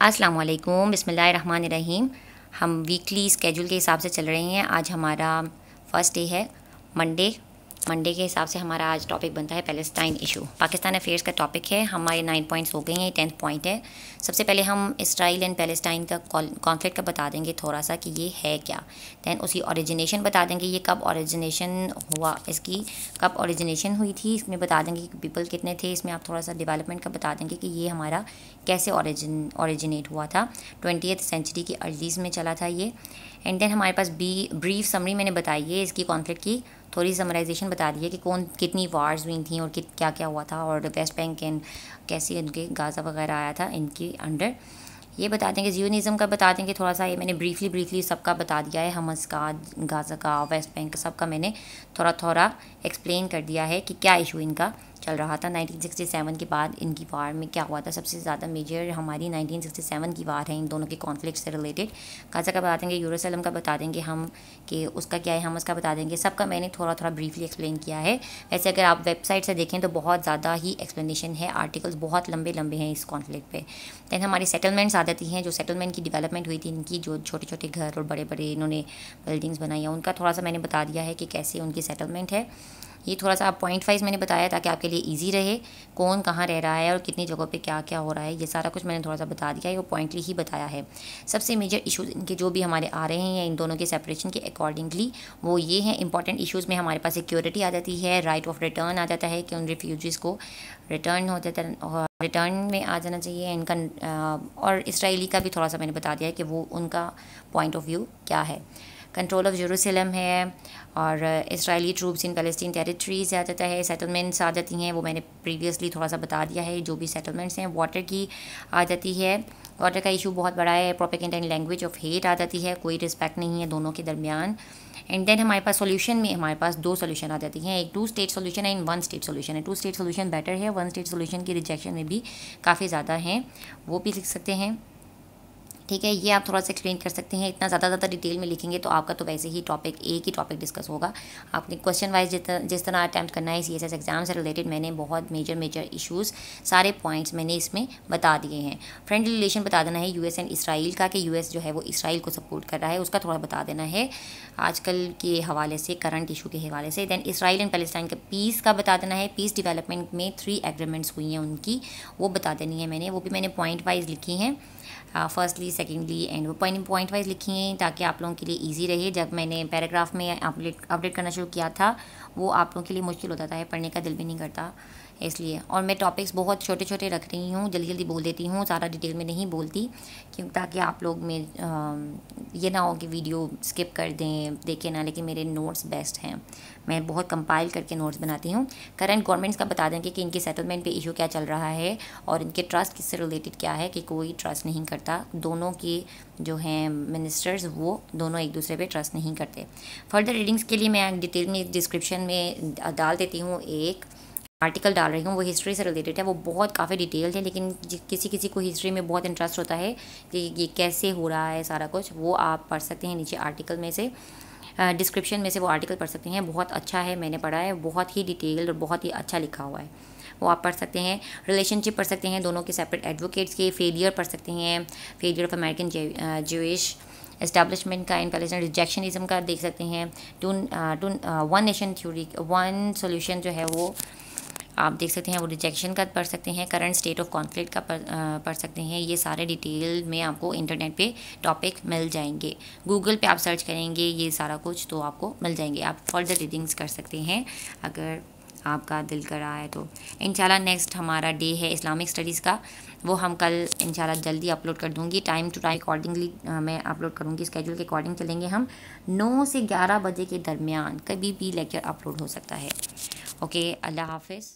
अस्सलाम रहीम हम weekly schedule के हिसाब से चल रहे हैं। आज हमारा फ़र्स्ट डे है मंडे मंडे के हिसाब से हमारा आज टॉपिक बनता है पैलेस्टाइन इशू पाकिस्तान अफेयर्स का टॉपिक है। हमारे नाइन पॉइंट्स हो गए हैं टेंथ पॉइंट है। सबसे पहले हम इसराइल एंड पैलेस्टाइन का कॉन्फ्लिक्ट का बता देंगे थोड़ा सा कि ये है क्या। दैन उसकी ओरिजिनेशन बता देंगे, ये कब ओरिजिनेशन हुआ, इसकी कब ओरिजिनेशन हुई थी। इसमें बता देंगे कि पीपल कितने थे। इसमें आप थोड़ा सा डेवलपमेंट का बता देंगे कि ये हमारा कैसे ओरिजिन ओरिजिनेट हुआ था। ट्वेंटी सेंचुरी की अर्लीज में चला था ये। एंड देन हमारे पास बी ब्रीफ समरी मैंने बताई है इसकी कॉन्फ्लिक्ट की। थोड़ी समराइजेशन बता दी है कि कौन, कितनी वार्स हुई थी और कित, क्या क्या हुआ था और वेस्ट बैंक एंड कैसे उनके गाज़ा वगैरह आया था इनके अंडर। ये बता देंगे जियोनिज़म का बता देंगे थोड़ा सा ये मैंने ब्रीफली ब्रीफली सबका बता दिया है। हमस का गाज़ा का वेस्ट बैंक का सबका मैंने थोड़ा थोड़ा एक्सप्लेन कर दिया है कि क्या इशू इनका। चल रहा था 1967 के बाद इनकी वार में क्या हुआ था? सबसे ज़्यादा मेजर हमारी 1967 की वार है, इन दोनों के कॉन्फ्लिक्ट से रिलेटेड गाज़ा का बता देंगे यूरोसलम का बता देंगे हम कि उसका क्या है, हम उसका बता देंगे। सबका मैंने थोड़ा थोड़ा ब्रीफली एक्सप्लेन किया है। वैसे अगर आप वेबसाइट से देखें तो बहुत ज़्यादा ही एक्सप्लेनेशन है आर्टिकल्स बहुत लंबे लंबे हैं इस कॉन्फ्लिक्ट दैन हमारी सेटलमेंट्स आ जाती हैं, जो सेटलमेंट की डिवेलपमेंट हुई थी इनकी, जो छोटे छोटे घर और बड़े बड़े इन्होंने बिल्डिंग्स बनाई हैं, उनका थोड़ा सा मैंने बता दिया है कि कैसे उनकी सेटलमेंट है। ये थोड़ा सा पॉइंट वाइज मैंने बताया ताकि आपके लिए ईजी रहे, कौन कहाँ रह रहा है और कितनी जगहों पे क्या क्या हो रहा है, ये सारा कुछ मैंने थोड़ा सा बता दिया है वो पॉइंटली ही बताया है। सबसे मेजर इशूज़ इनके जो भी हमारे आ रहे हैं इन दोनों के सेपरेशन के अकॉर्डिंगली वो ये हैं इंपॉर्टेंट इशूज़ में हमारे पास सिक्योरिटी आ जाती है राइट ऑफ़ रिटर्न आ जाता है कि उन रिफ्यूज़ को रिटर्न हो जाता है रिटर्न में आ जाना चाहिए, इनका और इसराइली का भी थोड़ा सा मैंने बता दिया है कि वो उनका पॉइंट ऑफ़ व्यू क्या है। कंट्रोल ऑफ़ जेरूसलम है, और Israeli troops in Palestine territories आ जाता है सेटलमेंट्स आ जाती हैं, वो मैंने प्रीवियसली थोड़ा सा बता दिया है, जो भी सेटलमेंट्स हैं वाटर की आ जाती है। वाटर का इशू बहुत बड़ा है propaganda in language of hate आ जाती है, कोई रिस्पेक्ट नहीं है दोनों के दरमियान। एंड देन हमारे पास सॉल्यूशन में, हमारे पास दो सोल्यूशन आ जाती हैं, एक टू स्टेट सोल्यूशन है इन वन स्टेट सोल्यूशन है। टू स्टेट सोल्यूशन बेटर है वन स्टेट सोल्यूशन की रिजेक्शन में भी काफ़ी ज़्यादा हैं, वो भी लिख सकते हैं। ठीक है, ये आप थोड़ा सा एक्सप्लेन कर सकते हैं, इतना ज़्यादा ज़्यादा डिटेल में लिखेंगे तो आपका तो वैसे ही टॉपिक एक ही टॉपिक डिस्कस होगा। आपने क्वेश्चन वाइज जिस तरह अटैम्प्ट करना है सी एस एग्ज़ाम से रिलेटेड मैंने बहुत मेजर मेजर इशूज़ सारे पॉइंट्स मैंने इसमें बता दिए हैं। फ्रेंडली रिलेशन बता देना है यूएस एंड इसराइल का कि यूएस जो है वो इसराइल को सपोर्ट कर रहा है, उसका थोड़ा बता देना है। आजकल के हवाले से करंट इशू के हवाले से दैन इसराइल एंड पैलेस्टाइन का पीस का बता देना है। पीस डिवेलपमेंट में थ्री एग्रीमेंट्स हुई हैं उनकी, वो बता देनी है मैंने, वो भी मैंने पॉइंट वाइज लिखी हैं। फर्स्टली सेकेंडली एंड वो पॉइंट पॉइंट वाइज लिखी हैं ताकि आप लोगों के लिए ईजी रहे। जब मैंने पैराग्राफ में अपडेट अपडेट करना शुरू किया था, वो आप लोगों के लिए मुश्किल होता था, पढ़ने का दिल भी नहीं करता। इसलिए। और मैं टॉपिक्स बहुत छोटे छोटे रख रही हूँ जल्दी जल्दी बोल देती हूँ, ज़्यादा डिटेल में नहीं बोलती, क्यों, ताकि आप लोग में ये ना हो कि वीडियो स्किप कर दें, देखें ना, लेकिन मेरे नोट्स बेस्ट हैं। मैं बहुत कंपाइल करके नोट्स बनाती हूँ। करंट गवर्नमेंट्स का बता देंगे कि इनके सेटलमेंट पे इशू क्या चल रहा है, और इनके ट्रस्ट किससे रिलेटेड क्या है, कि कोई ट्रस्ट नहीं करता। दोनों के जो हैं मिनिस्टर्स वो दोनों एक दूसरे पे ट्रस्ट नहीं करते। फर्दर रीडिंग्स के लिए मैं डिटेल में डिस्क्रिप्शन में डाल देती हूँ। एक आर्टिकल डाल रही हूँ, वो हिस्ट्री से रिलेटेड है, वो बहुत काफ़ी डिटेल्ड है, लेकिन किसी किसी को हिस्ट्री में बहुत इंटरेस्ट होता है कि ये कैसे हो रहा है सारा कुछ, वो आप पढ़ सकते हैं नीचे आर्टिकल में से। डिस्क्रिप्शन में से वो आर्टिकल पढ़ सकते हैं, बहुत अच्छा है, मैंने पढ़ा है, बहुत ही डिटेल्ड और बहुत ही अच्छा लिखा हुआ है। वो आप पढ़ सकते हैं रिलेशनशिप पढ़ सकते हैं, दोनों के सेपरेट एडवोकेट्स के फेलियर पढ़ सकते हैं failure of American Jewish establishment का इन पैलेस्टाइन रिजेक्शनिज्म का देख सकते हैं two two one nation theory one solution जो है वो आप देख सकते हैं, वो रिजेक्शन का पढ़ सकते हैं करंट स्टेट ऑफ़ कॉन्फ्लिक्ट का पढ़ सकते हैं। ये सारे डिटेल में आपको इंटरनेट पे टॉपिक मिल जाएँगे। गूगल पे आप सर्च करेंगे, ये सारा कुछ तो आपको मिल जाएँगे। आप फर्दर रीडिंग्स कर सकते हैं, अगर आपका दिल कर रहा है तो। इंशाल्लाह नेक्स्ट हमारा डे है इस्लामिक स्टडीज़ का। वो हम कल इंशाल्लाह जल्दी अपलोड कर दूँगी। टाइम टू टाइम अकॉर्डिंगली मैं अपलोड करूँगी। स्केजूल के अकॉर्डिंग चलेंगे हम। नौ से ग्यारह बजे के दरमियान कभी भी लेक्चर अपलोड हो सकता है। ओके अल्लाह हाफिज़।